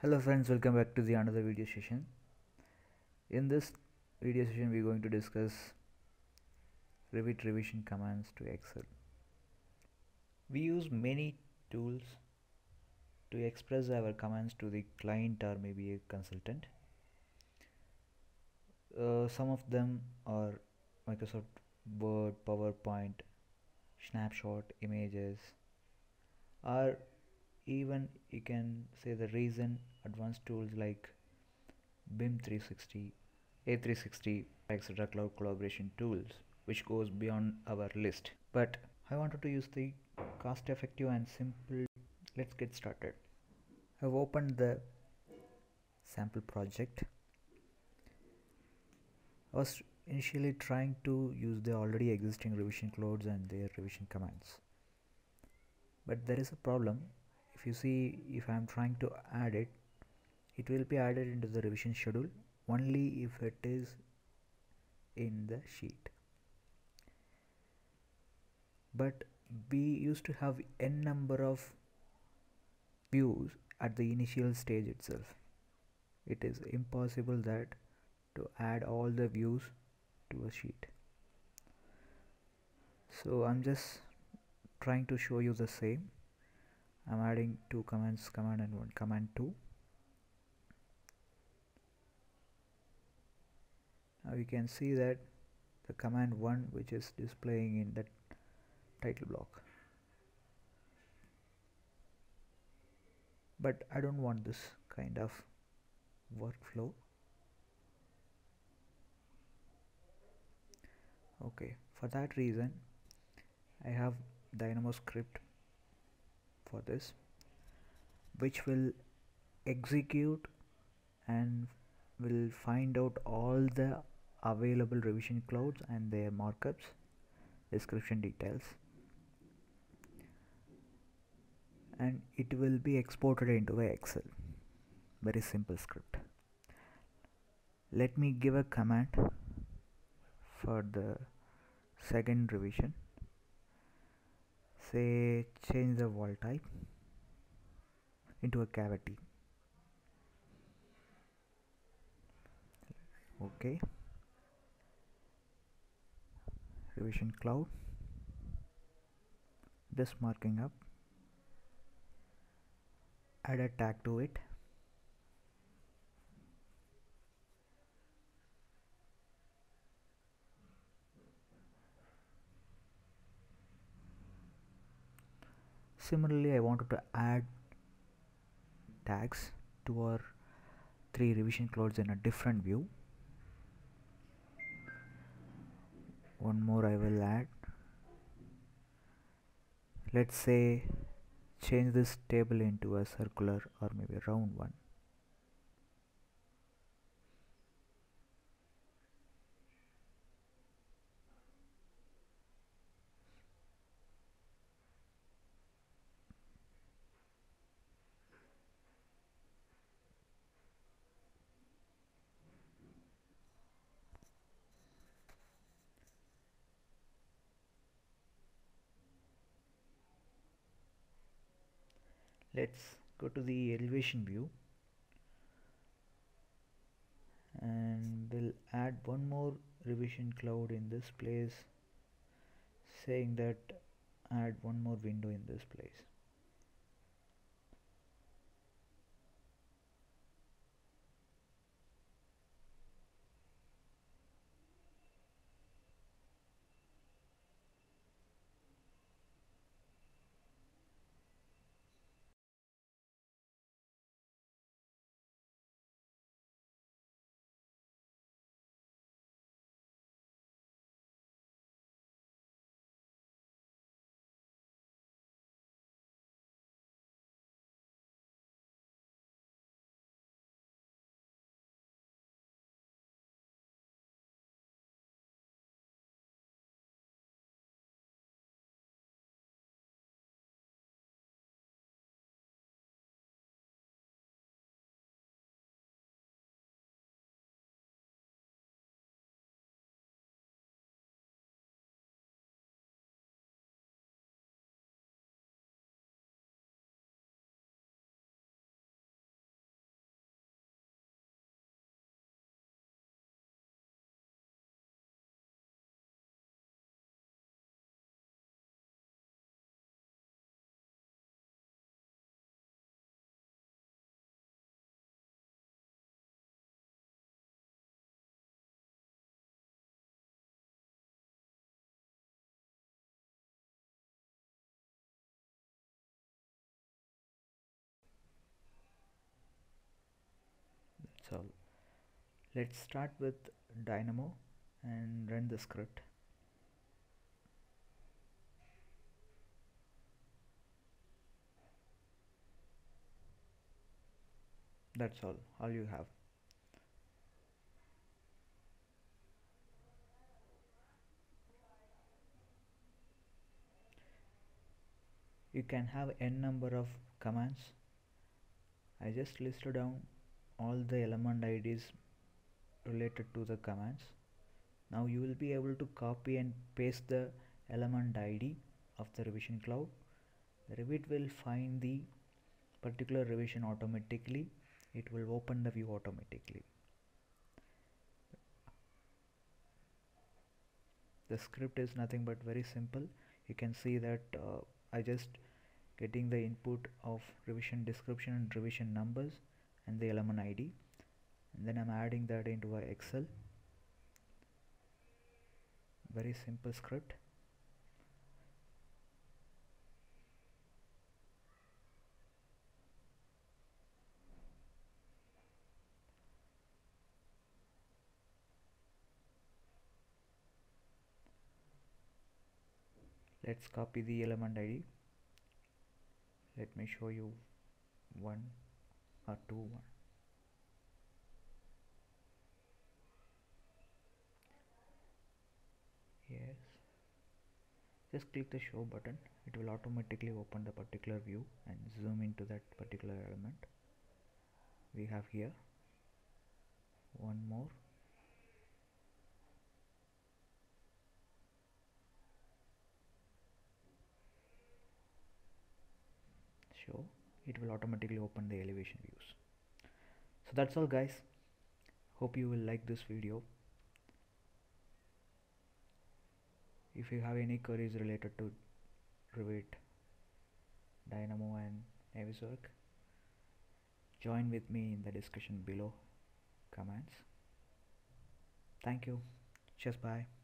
hello friends welcome back to the another video session. In this video session we're going to discuss Revit revision commands to Excel. We use many tools to express our commands to the client or maybe a consultant. Uh, some of them are Microsoft Word, PowerPoint, snapshot, images or even you can say the reason advanced tools like BIM 360, A360, etc. cloud collaboration tools which goes beyond our list. But I wanted to use the cost effective and simple. Let's get started. I've opened the sample project. I was initially trying to use the already existing revision clouds and their revision commands. But there is a problem if you see if I am trying to add it it will be added into the revision schedule only if it is in the sheet. But we used to have n number of views at the initial stage itself. It is impossible that to add all the views to a sheet. So I'm just trying to show you the same I'm adding two commands command and one command 2 now you can see that the command 1 which is displaying in the title block. But I don't want this kind of workflow. Okay for that reason I have Dynamo script for this which will execute and will find out all the available revision clouds and their markups description details. And it will be exported into excel. Very simple script. Let me give a command for the second revision say change the wall type into a cavity. Okay. Revision cloud. This marking up. Add a tag to it similarly I wanted to add tags to our three revision clouds in a different view. One more I will add. Let's say change this table into a circular or maybe round one let's go to the elevation view. And we'll add one more revision cloud in this place saying that add one more window in this place all. Let's start with dynamo and run the script. That's all all you have. You can have n number of commands. I just listed down all the element IDs related to the commands. Now you will be able to copy and paste the element ID of the revision cloud. The Revit will find the particular revision automatically. It will open the view automatically. The script is nothing but very simple. You can see that uh, I just getting the input of revision description and revision numbers and the element ID and then I'm adding that into a Excel. Very simple script. Let's copy the element ID let me show you one or two one. Yes. Just click the show button. It will automatically open the particular view and zoom into that particular element we have here. One more. Show it will automatically open the elevation views. So that's all guys. Hope you will like this video. If you have any queries related to Revit, Dynamo and Naviswork join with me in the discussion below. Comments thank you. Cheers. Bye